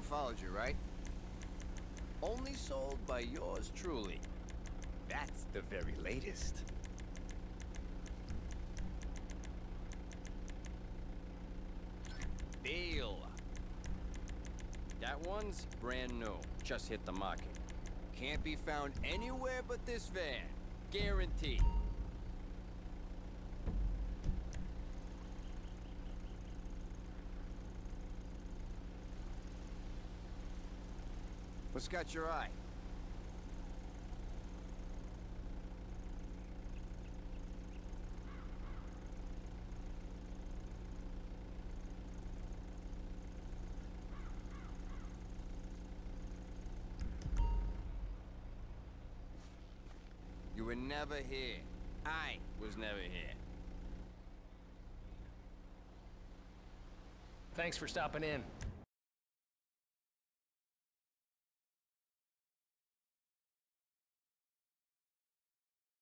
Anthropology, right? Only sold by yours truly. That's the very latest. Deal. That one's brand new. Just hit the market. Can't be found anywhere but this van. Guaranteed. What's got your eye? You were never here. I was never here. Thanks for stopping in.